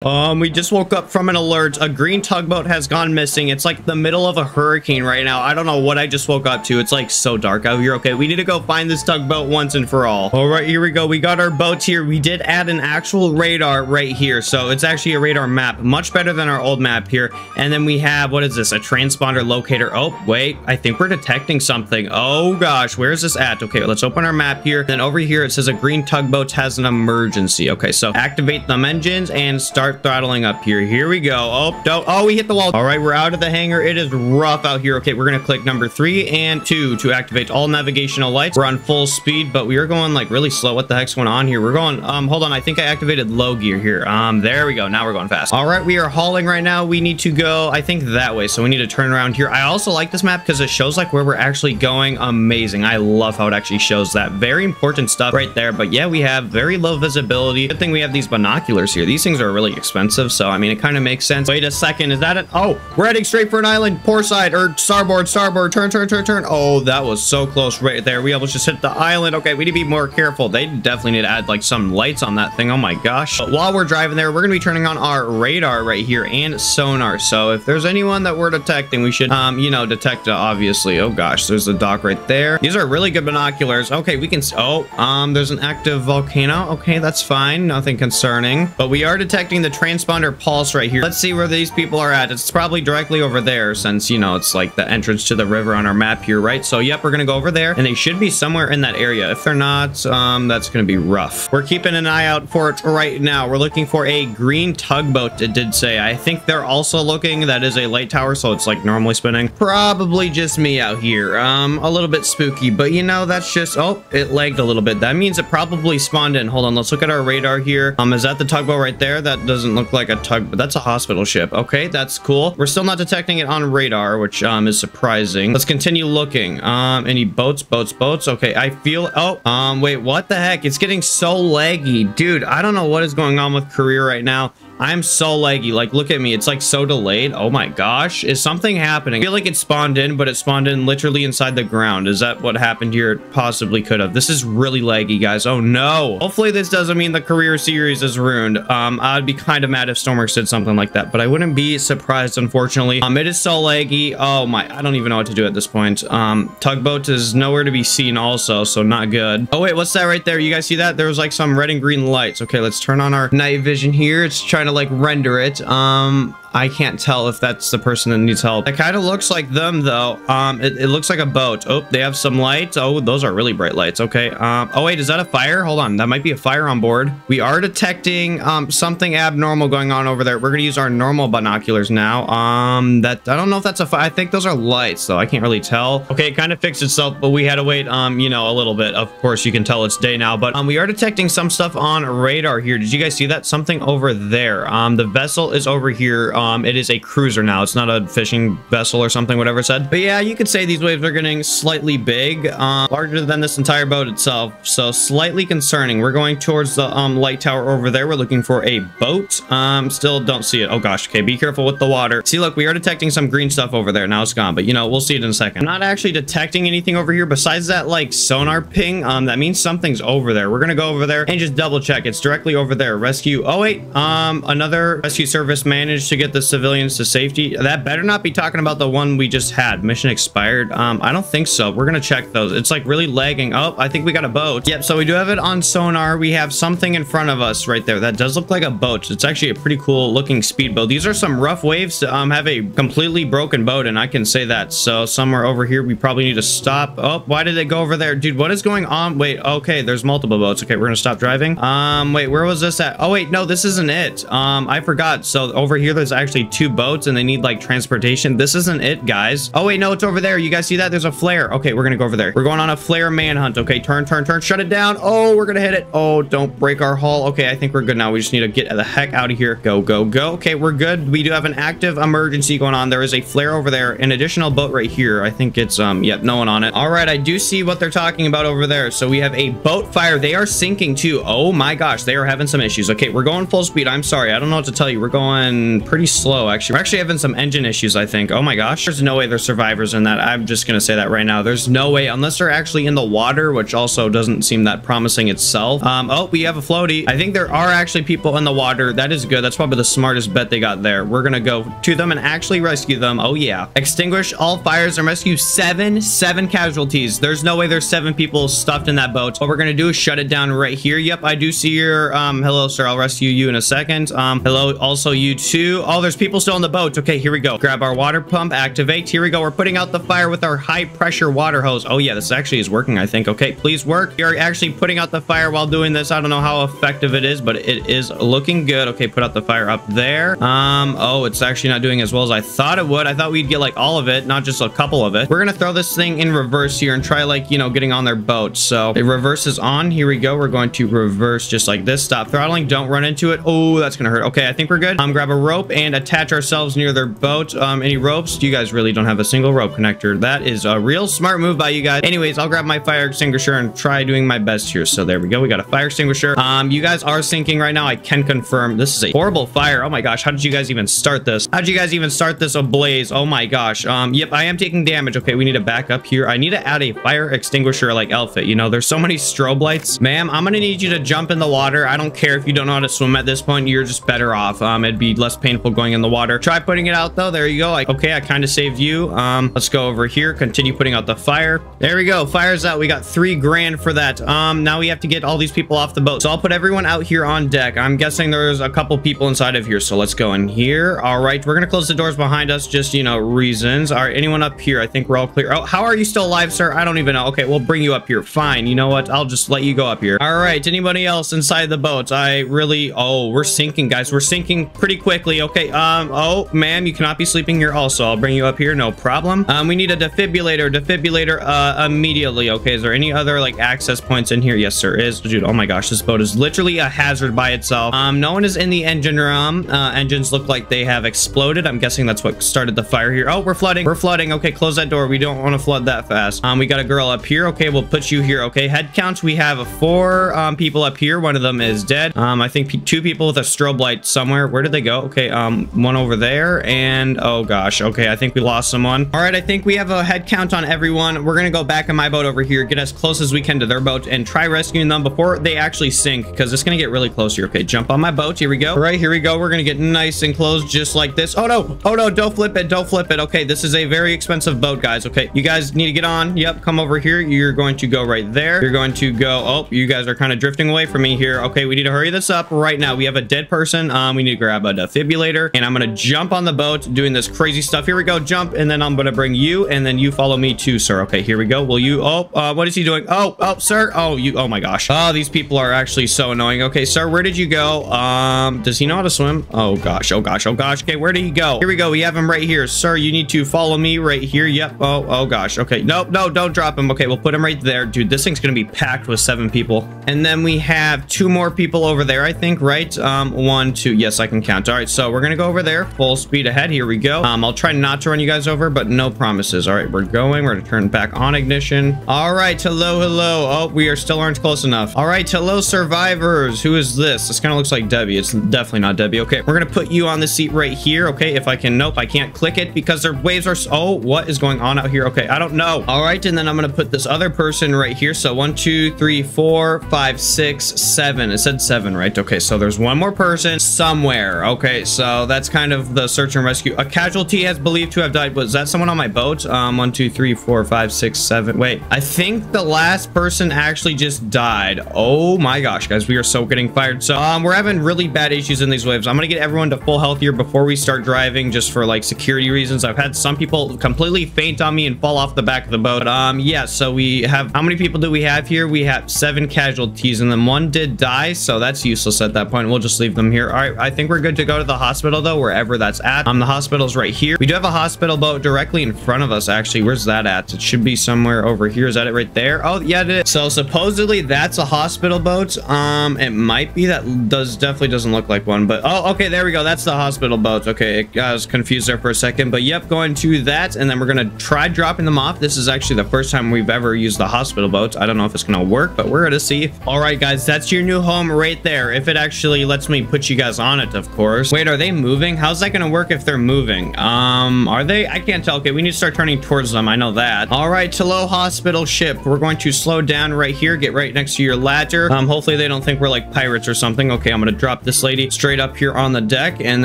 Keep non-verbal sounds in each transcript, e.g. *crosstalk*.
Um, we just woke up from an alert. A green tugboat has gone missing. It's like the middle of a hurricane right now. I don't know what I just woke up to. It's like so dark out here. Okay, we need to go find this tugboat once and for all. All right, here we go. We got our boats here. We did add an actual radar right here. So it's actually a radar map, much better than our old map here. And then we have, what is this? A transponder locator. Oh, wait, I think we're detecting something. Oh gosh, where's this at? Okay, let's open our map here. Then over here, it says a green tugboat has an emergency. Okay, so activate them engines and start start throttling up here. Here we go. Oh, don't. Oh, we hit the wall. All right, we're out of the hangar. It is rough out here. Okay, we're going to click number three and two to activate all navigational lights. We're on full speed, but we are going like really slow. What the heck's going on here? We're going, um, hold on. I think I activated low gear here. Um, there we go. Now we're going fast. All right, we are hauling right now. We need to go, I think that way. So we need to turn around here. I also like this map because it shows like where we're actually going. Amazing. I love how it actually shows that. Very important stuff right there. But yeah, we have very low visibility. Good thing we have these binoculars here. These things are really expensive, so I mean, it kind of makes sense. Wait a second, is that it? Oh, we're heading straight for an island. Port side, or starboard, starboard, turn, turn, turn, turn. Oh, that was so close right there. We almost just hit the island. Okay, we need to be more careful. They definitely need to add like some lights on that thing. Oh my gosh. But while we're driving there, we're going to be turning on our radar right here and sonar. So if there's anyone that we're detecting, we should, um, you know, detect it, obviously. Oh gosh, there's the dock right there. These are really good binoculars. Okay, we can, oh, um, there's an active volcano. Okay, that's fine. Nothing concerning. But we are detecting the the transponder pulse right here. Let's see where these people are at. It's probably directly over there since, you know, it's like the entrance to the river on our map here, right? So, yep, we're going to go over there and they should be somewhere in that area. If they're not, um, that's going to be rough. We're keeping an eye out for it right now. We're looking for a green tugboat, it did say. I think they're also looking. That is a light tower, so it's like normally spinning. Probably just me out here. Um, a little bit spooky, but you know, that's just, oh, it lagged a little bit. That means it probably spawned in. Hold on, let's look at our radar here. Um, is that the tugboat right there? That does doesn't look like a tug, but that's a hospital ship. Okay, that's cool. We're still not detecting it on radar, which um, is surprising. Let's continue looking. Um, any boats, boats, boats? Okay, I feel... Oh, um, wait, what the heck? It's getting so laggy. Dude, I don't know what is going on with Career right now. I'm so laggy. Like, look at me. It's like so delayed. Oh my gosh. Is something happening? I feel like it spawned in, but it spawned in literally inside the ground. Is that what happened here? It possibly could have. This is really laggy, guys. Oh no. Hopefully this doesn't mean the career series is ruined. Um, I'd be kind of mad if Stormworks said something like that, but I wouldn't be surprised, unfortunately. Um, it is so laggy. Oh my, I don't even know what to do at this point. Um, tugboat is nowhere to be seen also, so not good. Oh wait, what's that right there? You guys see that? There was like some red and green lights. Okay, let's turn on our night vision here. It's trying to like render it. Um, I can't tell if that's the person that needs help. It kind of looks like them though. Um, it, it, looks like a boat. Oh, they have some lights. Oh, those are really bright lights. Okay. Um, oh wait, is that a fire? Hold on. That might be a fire on board. We are detecting um, something abnormal going on over there. We're going to use our normal binoculars now. Um, that I don't know if that's a fire. I think those are lights though. I can't really tell. Okay, it kind of fixed itself, but we had to wait, um, you know, a little bit. Of course, you can tell it's day now, but um, we are detecting some stuff on radar here. Did you guys see that? Something over there. Um, the vessel is over here. Um, it is a cruiser now. It's not a fishing vessel or something, whatever it said. But yeah, you could say these waves are getting slightly big, um, larger than this entire boat itself. So slightly concerning. We're going towards the um, light tower over there. We're looking for a boat. Um, still don't see it. Oh gosh. Okay, be careful with the water. See, look, we are detecting some green stuff over there. Now it's gone, but you know, we'll see it in a second. I'm not actually detecting anything over here besides that like sonar ping. Um, that means something's over there. We're gonna go over there and just double check. It's directly over there. Rescue. Oh wait, um, another rescue service managed to get the civilians to safety. That better not be talking about the one we just had. Mission expired. Um, I don't think so. We're going to check those. It's like really lagging. Oh, I think we got a boat. Yep, so we do have it on sonar. We have something in front of us right there. That does look like a boat. It's actually a pretty cool looking speedboat. These are some rough waves to um, have a completely broken boat, and I can say that. So somewhere over here, we probably need to stop. Oh, why did it go over there? Dude, what is going on? Wait, okay, there's multiple boats. Okay, we're going to stop driving. Um, wait, where was this at? Oh, wait, no, this isn't it. Um, I forgot. So over here, there's actually two boats and they need like transportation. This isn't it, guys. Oh, wait, no, it's over there. You guys see that? There's a flare. Okay, we're gonna go over there. We're going on a flare manhunt. Okay, turn, turn, turn, shut it down. Oh, we're gonna hit it. Oh, don't break our hull. Okay, I think we're good now. We just need to get the heck out of here. Go, go, go. Okay, we're good. We do have an active emergency going on. There is a flare over there, an additional boat right here. I think it's, um, yep, no one on it. All right, I do see what they're talking about over there. So we have a boat fire. They are sinking too. Oh my gosh, they are having some issues. Okay, we're going full speed. I'm sorry. I don't know what to tell you. We're going pretty slow, actually. We're actually having some engine issues, I think. Oh my gosh. There's no way there's survivors in that. I'm just gonna say that right now. There's no way, unless they're actually in the water, which also doesn't seem that promising itself. Um, oh, we have a floaty. I think there are actually people in the water. That is good. That's probably the smartest bet they got there. We're gonna go to them and actually rescue them. Oh yeah. Extinguish all fires and rescue seven, seven casualties. There's no way there's seven people stuffed in that boat. What we're gonna do is shut it down right here. Yep, I do see your, um, hello, sir. I'll rescue you in a second. Um, hello, also you too. Oh, there's people still on the boat. Okay, here we go. Grab our water pump, activate. Here we go. We're putting out the fire with our high pressure water hose. Oh yeah, this actually is working, I think. Okay, please work. You're actually putting out the fire while doing this. I don't know how effective it is, but it is looking good. Okay, put out the fire up there. Um, oh, it's actually not doing as well as I thought it would. I thought we'd get like all of it, not just a couple of it. We're gonna throw this thing in reverse here and try like, you know, getting on their boat. So it reverses on. Here we go. We're going to reverse just like this. Stop throttling. Don't run into it. Oh, that's gonna hurt. Okay, I think we're good. Um, grab a rope and attach ourselves near their boat. Um, any ropes? You guys really don't have a single rope connector. That is a real smart move by you guys. Anyways, I'll grab my fire extinguisher and try doing my best here. So there we go. We got a fire extinguisher. Um, you guys are sinking right now. I can confirm this is a horrible fire. Oh my gosh. How did you guys even start this? How did you guys even start this ablaze? Oh my gosh. Um, yep, I am taking damage. Okay, we need to back up here. I need to add a fire extinguisher like outfit. You know, there's so many strobe lights. Ma'am, I'm gonna need you to jump in the water. I don't care if you don't know how to swim at this point. You're just better off. Um, it'd be less painful going in the water. Try putting it out though. There you go. Okay, I kind of saved you. Um, let's go over here. Continue putting out the fire. There we go. Fire's out. We got three grand for that. Um, now we have to get all these people off the boat. So I'll put everyone out here on deck. I'm guessing there's a couple people inside of here. So let's go in here. All right. We're going to close the doors behind us. Just, you know, reasons. All right. Anyone up here? I think we're all clear. Oh, how are you still alive, sir? I don't even know. Okay. We'll bring you up here. Fine. You know what? I'll just let you go up here. All right. Anybody else inside the boat? I really, oh, we're sinking guys. We're sinking pretty quickly. Okay. Um, oh, ma'am, you cannot be sleeping here also. I'll bring you up here. No problem. Um, we need a defibrillator. Defibrillator, uh, immediately. Okay. Is there any other like access points in here? Yes, there is. Dude, oh my gosh. This boat is literally a hazard by itself. Um, no one is in the engine room. Uh, engines look like they have exploded. I'm guessing that's what started the fire here. Oh, we're flooding. We're flooding. Okay. Close that door. We don't want to flood that fast. Um, we got a girl up here. Okay. We'll put you here. Okay. Head count. We have four, um, people up here. One of them is dead. Um, I think two people with a strobe light somewhere. Where did they go? Okay. Um, one over there and oh gosh. Okay. I think we lost someone. All right. I think we have a head count on everyone. We're to go back in my boat over here, get as close as we can to their boat and try rescuing them before they actually sink because it's to get really close here. Okay. Jump on my boat. Here we go. All right. Here we go. We're to get nice and close just like this. Oh no. Oh no. Don't flip it. Don't flip it. Okay. This is a very expensive boat, guys. Okay. You guys need to get on. Yep. Come over here. You're going to go right there. You're going to go. Oh, you guys are kind of drifting away from me here. Okay. We need to hurry this up right now. We have a dead person. Um, we need to grab a defibrillator and I'm going to jump on the boat doing this crazy stuff. Here we go. Jump. And then I'm going to bring you and then you follow me too, sir. Okay. Here we go. Will you? Oh, uh, what is he doing? Oh, oh, sir. Oh, you. Oh my gosh. Oh, these people are actually so annoying. Okay, sir, where did you go? Um, does he know how to swim? Oh gosh. Oh gosh. Oh gosh. Okay, where did he go? Here we go. We have him right here. Sir, you need to follow me right here. Yep. Oh, oh gosh. Okay. Nope. No, don't drop him. Okay, we'll put him right there. Dude, this thing's going to be packed with seven people. And then we have two more people over there, I think, right? Um, one, two. Yes, I can count. All right, so we're going to go over there. Full speed ahead. Here we go. Um, I'll try not to run you guys over, but no promises. All right, we're going. We're going to turn back on ignition. All right. Hello, hello. Oh, we are still aren't close enough. All right. Hello, survivors. Who is this? This kind of looks like Debbie. It's definitely not Debbie. Okay, we're going to put you on the seat right here. Okay, if I can. Nope, I can't click it because their waves are... Oh, what is going on out here? Okay, I don't know. All right, and then I'm going to put this other person right here. So one, two, three, four, five, six, seven. It said seven, right? Okay, so there's one more person somewhere. Okay, so that's kind of the search and rescue. A casualty has believed to have died. Was that someone on my boat? Um, one, two, three, four, five, six, seven. Wait, I think the last person actually just died. Oh my gosh, guys, we are so getting fired. So um, we're having really bad issues in these waves. I'm gonna get everyone to full health here before we start driving, just for like security reasons. I've had some people completely faint on me and fall off the back of the boat. Um, yeah, so we have how many people do we have here? We have seven casualties, and then one did die, so that's useless at that point. We'll just leave them here. All right, I think we're good to go to the hospital though, wherever that's at. Um, the hospital's right here. We do have a hospital boat directly in front of us. Actually, where's that at? It should be somewhere over here. Is that it right there? Oh, yeah, it is. So supposedly that's a hospital boat. Um, it might be that does definitely doesn't look like one, but oh, okay, there we go. That's the hospital boat. Okay, I was confused there for a second, but yep, going to that, and then we're gonna try dropping them off. This is actually the first time we've ever used the hospital boat. I don't know if it's gonna work, but we're gonna see. All right, guys, that's your new home right there. If it actually lets me put you guys on it, of course. Wait, are they moving? How's that gonna work if they're moving? Um, are they? I can't tell. Okay, we need to start turning towards them. I know that. All right, Talo Hospital ship. We're going to slow down right here. Get right next to your ladder. Um, hopefully they don't think we're like pirates or something. Okay, I'm gonna drop this lady straight up here on the deck. And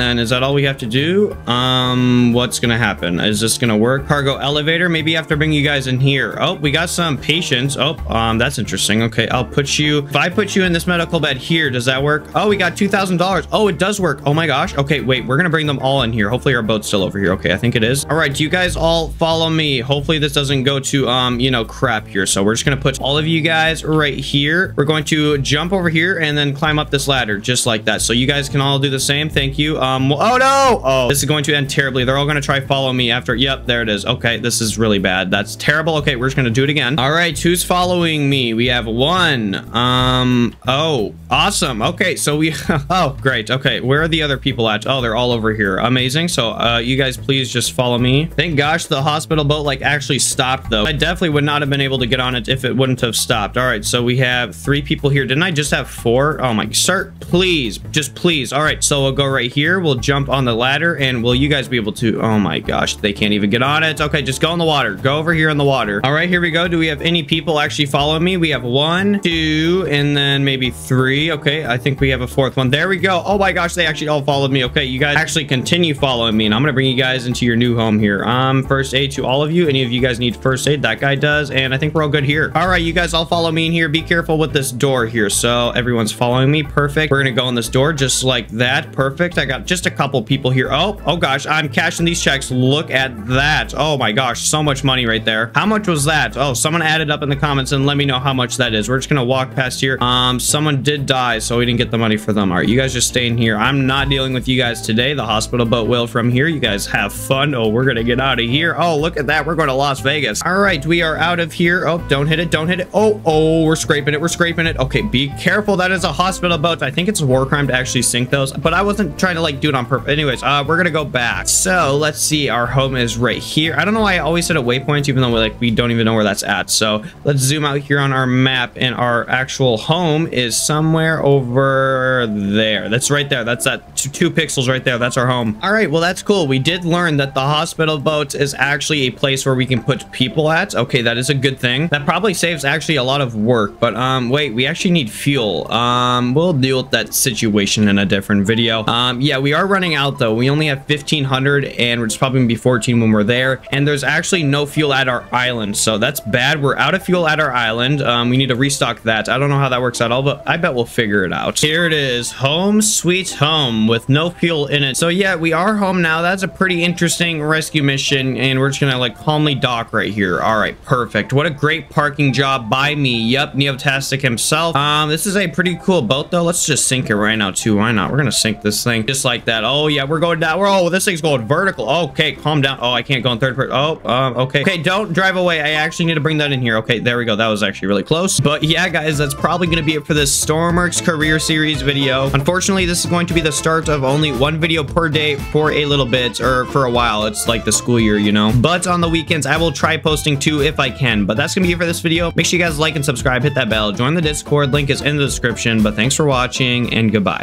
then is that all we have to do? Um, what's gonna happen? Is this gonna work? Cargo elevator. Maybe to bring you guys in here. Oh, we got some patients. Oh, um, that's interesting. Okay, I'll put you. If I put you in this medical bed here, does that work? Oh, we got two thousand dollars. Oh, it does work. Oh my gosh. Okay, wait. We're gonna bring them all in here. Hopefully our boat's still over here. Okay, I think it is. All right, you guys all follow me? Hopefully this doesn't go to um, you know, crap here. So we're just gonna put all of you guys right here. We're going to jump over here and then climb up this ladder just like that. So you guys can all do the same. Thank you. Um, oh no! Oh, this is going to end terribly. They're all gonna try follow me after. Yep, there it is. Okay, this is really bad. That's terrible. Okay, we're just gonna do it again. All right, who's following me? We have one. Um, oh, awesome. Okay, so we, *laughs* oh, great. Okay, where are the other people at? Oh, they're all over here. Amazing. So, uh, you guys please just follow me. Thank gosh the hospital boat like actually stopped though. I definitely would not have been able to get on it if it wouldn't have stopped. All right, so we have three people here. Didn't I just have four? Oh my, sir, please, just please. All right, so we'll go right here. We'll jump on the ladder and will you guys be able to, oh my gosh, they can't even get on it. Okay, just go in the water. Go over here in the water. All right, here we go. Do we have any people actually follow me? We have one, two, and then maybe three. Okay, I think we have a fourth one. There we go. Oh my gosh, they actually all followed me. Okay, you guys actually continue following me and I'm gonna bring you guys into your new home here. Um, first aid to all of you. Any of you guys need first aid? That guy does, and I think we're all good here. All right, you guys all follow me in here. Be careful with this door here. So everyone's following me. Perfect. We're gonna go in this door just like that. Perfect. I got just a couple people here. Oh, oh gosh, I'm cashing these checks. Look at that. Oh my gosh, so much money right there. How much was that? Oh, someone added up in the comments and let me know how much that is. We're just gonna walk past here. Um, someone did die, so we didn't get the money for them. All right, you guys just stay in here. I'm not dealing with you guys today. The hospital boat will from here. You guys have fun. Oh, we're gonna get out of here. Oh, look at that. We're going to Las Vegas. All right, we are out of here. Oh, don't hit it. Don't hit it. Oh, oh, we're scraping it. We're scraping it. Okay, be careful. That is a hospital boat. I think it's a war crime to actually sink those, but I wasn't trying to like do it on purpose. Anyways, uh, we're gonna go back. So let's see. Our home is right here. I don't know why I always set a waypoint, even though we like we don't even know where that's at. So let's zoom out here on our map, and our actual home is somewhere over there. That's right there. That's that two, two pixels right there. That's our home. All right. Well, that's cool. We did learn that the hospital boat is actually a place where we can put people at. Okay, that is a good thing. That probably saves actually a lot of work. But um, wait, we actually need fuel. Um, we'll deal with that situation in a different video. Um, yeah, we are running out though. We only have 1500 and we're just probably gonna be 14 when we're there. And there's actually no fuel at our island. So that's bad. We're out of fuel at our island. Um, we need to restock that. I don't know how that works at all, but I bet we'll figure it out. Here it is. Home sweet home with no fuel in it. So yeah, we are home now. That's a pretty interesting rescue mission. And we're just gonna like calmly dock right here. All right, perfect. What a great parking job by me. Yep, Neotastic himself. Um, this is a pretty cool boat though. Let's just sink it right now too. Why not? We're gonna sink this thing just like that. Oh yeah, we're going down. We're, oh, this thing's going vertical. Okay, calm down. Oh, I can't go in third person. Oh, um, okay. Okay, don't drive away. I actually need to bring that in here. Okay, there we go. That was actually really close. But yeah, guys, that's probably gonna be it for this Stormworks career series video. Unfortunately, this is going to be the start of only one video per day for a little bit or for a while. It's like the school year, you know. But on the weekends, I will try posting two if I can. But that's gonna be it for this video. Make sure you guys like and subscribe, hit that bell, join the Discord. Link is in the description. But thanks for watching and goodbye.